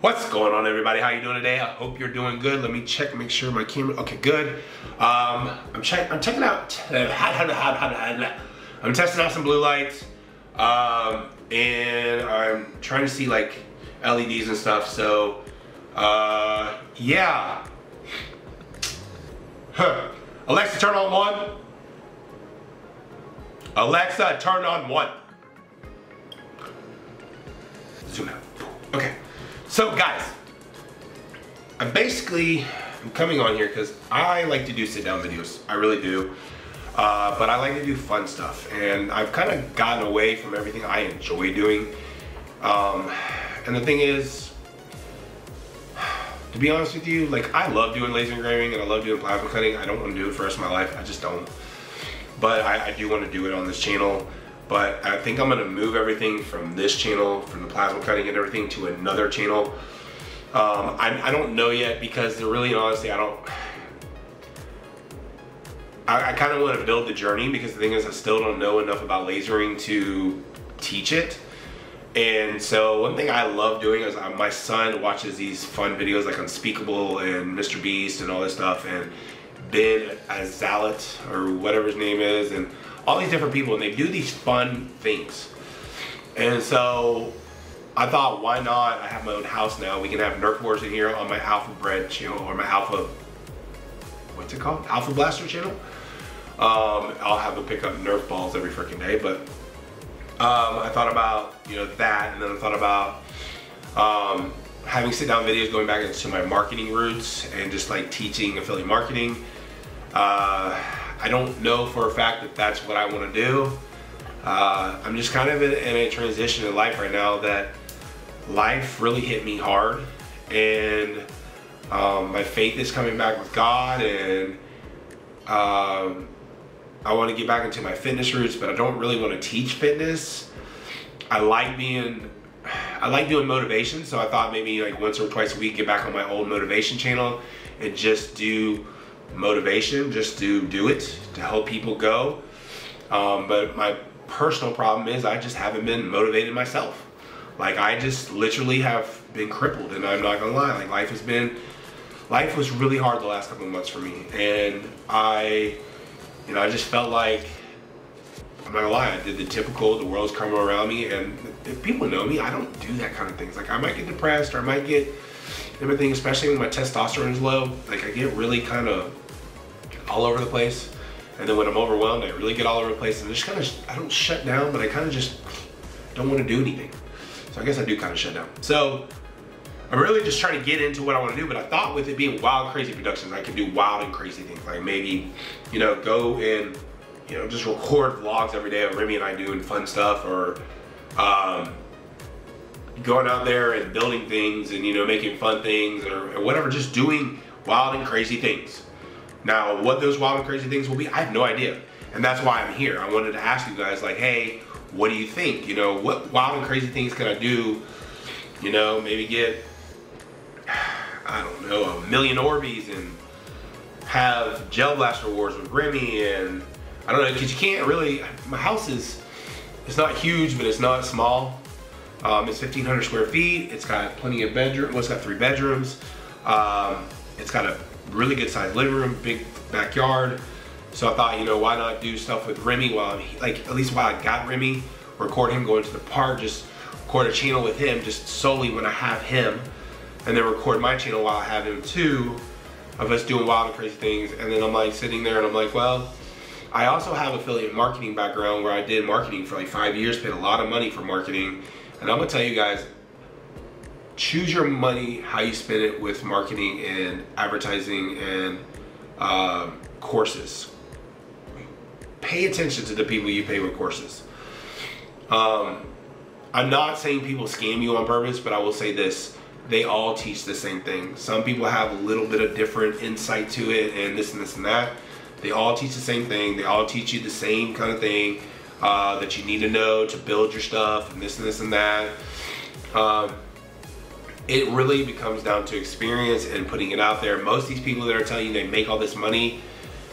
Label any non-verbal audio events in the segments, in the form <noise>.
What's going on everybody? How you doing today? I hope you're doing good. Let me check, make sure my camera, okay, good. Um, I'm, check, I'm checking out, <laughs> I'm testing out some blue lights. Um, and I'm trying to see like LEDs and stuff. So, uh, yeah. Huh. Alexa, turn on one. Alexa, turn on one. Zoom out. Okay. So guys, I'm basically I'm coming on here because I like to do sit down videos. I really do. Uh, but I like to do fun stuff and I've kind of gotten away from everything I enjoy doing. Um, and the thing is, to be honest with you, like I love doing laser engraving and I love doing plasma cutting. I don't want to do it for the rest of my life. I just don't. But I, I do want to do it on this channel but I think I'm gonna move everything from this channel, from the plasma cutting and everything to another channel. Um, I, I, don't know yet because they're really honestly, I don't, I, I kind of want to build the journey because the thing is I still don't know enough about lasering to teach it. And so one thing I love doing is uh, my son watches these fun videos like Unspeakable and Mr. Beast and all this stuff and Ben Azelart or whatever his name is and all these different people and they do these fun things. And so I thought, why not? I have my own house now. We can have Nerf wars in here on my Alpha Bread channel or my Alpha, what's it called? Alpha Blaster channel. Um, I'll have to pick up Nerf balls every freaking day, but um, I thought about, you know, that and then I thought about um, having sit down videos going back into my marketing roots and just like teaching affiliate marketing. Uh, I don't know for a fact that that's what I want to do. Uh, I'm just kind of in, a transition in life right now that life really hit me hard and um, my faith is coming back with God and um, I want to get back into my fitness roots but I don't really want to teach fitness. I like being I like doing motivation so I thought maybe like once or twice a week get back on my old motivation channel and just do motivation just to do it, to help people go. Um, but my personal problem is I just haven't been motivated myself. Like I just literally have been crippled and I'm not gonna lie, like life has been, life was really hard the last couple of months for me. And I, you know, I just felt like, I'm not gonna lie, I did the typical, the world's coming around me and if people know me, I don't do that kind of things. Like I might get depressed or I might get everything, especially when my testosterone is low, like I get really kind of all over the place. And then when I'm overwhelmed, I really get all over the place and I just kind of, I don't shut down, but I kind of just don't want to do anything. So I guess I do kind of shut down. So I'm really just trying to get into what I want to do, but I thought with it being wild, crazy productions, I could do wild and crazy things. Like maybe, you know, go and, you know, just record vlogs every day of Remy and I doing fun stuff or, um, going out there and building things and, you know, making fun things or, whatever, just doing wild and crazy things. Now, what those wild and crazy things will be, I have no idea. And that's why I'm here. I wanted to ask you guys, like, hey, what do you think? You know, what wild and crazy things can I do? You know, maybe get, <sighs> I don't know, a million Orbeez and have gel blaster wars with Remy and I don't know, because you can't really, my house is, it's not huge, but it's not small. Um, it's 1,500 square feet. It's got plenty of bedroom. Well, it's got three bedrooms. Um, it's got a really good sized living room, big backyard. So I thought, you know, why not do stuff with Remy while I'm, like, at least while I got Remy, record him going to the park, just record a channel with him just solely when I have him. And then record my channel while I have him too, of us doing wild and crazy things. And then I'm like sitting there and I'm like, well, I also have affiliate marketing background where I did marketing for like five years, paid a lot of money for marketing. And I'm gonna tell you guys, choose your money how you spend it with marketing and advertising and uh, courses. Pay attention to the people you pay with courses. Um, I'm not saying people scam you on purpose, but I will say this. They all teach the same thing. Some people have a little bit of different insight to it and this and this and that. They all teach the same thing. They all teach you the same kind of thing uh, that you need to know to build your stuff and this and this and that. Um, it really becomes down to experience and putting it out there. Most of these people that are telling you they make all this money,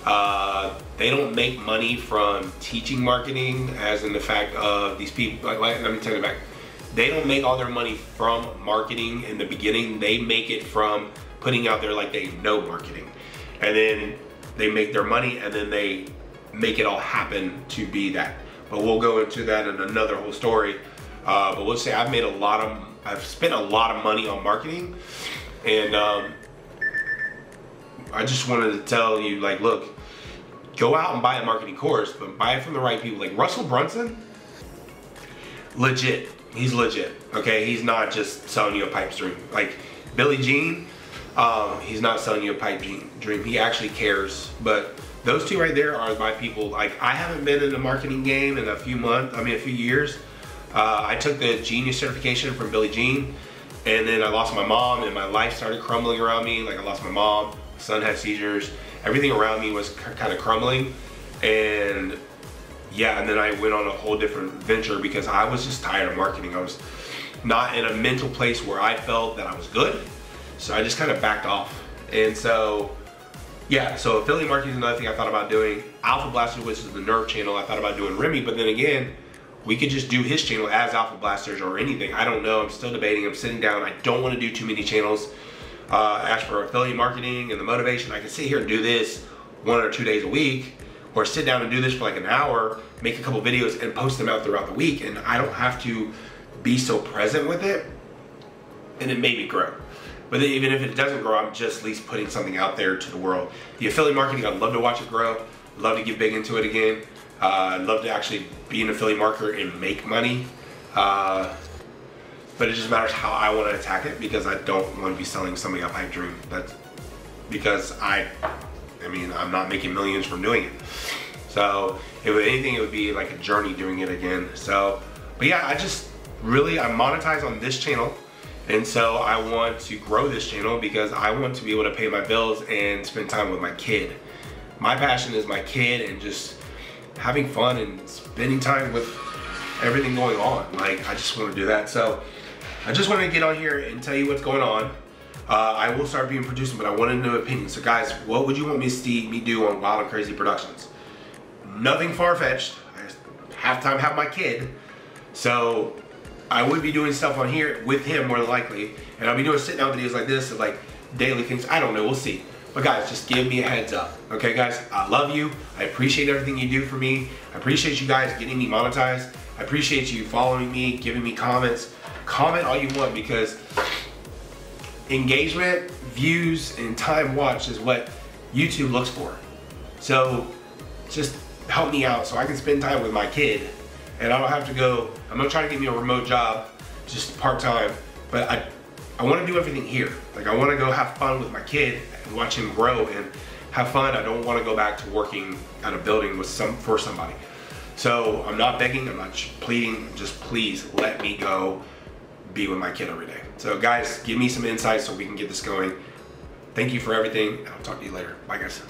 uh, they don't make money from teaching marketing as in the fact of these people, like, let me tell you back. they don't make all their money from marketing in the beginning. They make it from putting out there like they know marketing. And then they make their money and then they make it all happen to be that. But we'll go into that in another whole story. Uh, but we'll say I've made a lot of, I've spent a lot of money on marketing. And um, I just wanted to tell you like, look, go out and buy a marketing course, but buy it from the right people. Like Russell Brunson, legit. He's legit. Okay, he's not just selling you a pipe dream. Like Billy Gene, um, he's not selling you a pipe dream. He actually cares. But those two right there are my people. Like I haven't been in the marketing game in a few months. I mean, a few years. Uh, I took the Genius certification from Billy Gene, and then I lost my mom, and my life started crumbling around me. Like I lost my mom, my son had seizures, everything around me was kind of crumbling, and yeah, and then I went on a whole different venture because I was just tired of marketing. I was not in a mental place where I felt that I was good. So I just kind of backed off. And so, yeah, so affiliate marketing is another thing I thought about doing. Alpha Blaster, which is the Nerf channel, I thought about doing Remy, but then again, we could just do his channel as Alpha Blasters or anything. I don't know. I'm still debating. I'm sitting down. I don't want to do too many channels. Uh, as for affiliate marketing and the motivation, I can sit here and do this one or two days a week or sit down and do this for like an hour, make a couple videos and post them out throughout the week. And I don't have to be so present with it and it made me grow. But even if it doesn't grow, I'm just at least putting something out there to the world. The affiliate marketing, I'd love to watch it grow. Love to get big into it again. Uh, I'd love to actually be an affiliate marketer and make money. Uh, but it just matters how I want to attack it because I don't want to be selling somebody a pipe dream. That's because I I mean, I'm not making millions from doing it. So if anything, it would be like a journey doing it again. So, but yeah, I just really, I monetize on this channel. And so I want to grow this channel because I want to be able to pay my bills and spend time with my kid. My passion is my kid and just having fun and spending time with everything going on. Like, I just want to do that. So I just want to get on here and tell you what's going on. Uh, I will start being producing, but I want to know opinions. So guys, what would you want me to see me do on Wild and Crazy Productions? Nothing far-fetched. I just half time have my kid. So I would be doing stuff on here with him more than likely. And I'll be doing sit down videos like this, of like daily things. I don't know, we'll see. But guys, just give me a heads up. Okay guys, I love you. I appreciate everything you do for me. I appreciate you guys getting me monetized. I appreciate you following me, giving me comments. Comment all you want because engagement, views, and time watched is what YouTube looks for. So just help me out so I can spend time with my kid and I don't have to go, I'm gonna try to get me a remote job, just part-time, but I, I wanna do everything here. Like I wanna go have fun with my kid and watch him grow and have fun. I don't wanna go back to working at a building with some for somebody. So I'm not begging, I'm not pleading, just please let me go be with my kid every day. So guys, give me some insights so we can get this going. Thank you for everything, and I'll talk to you later. Bye guys.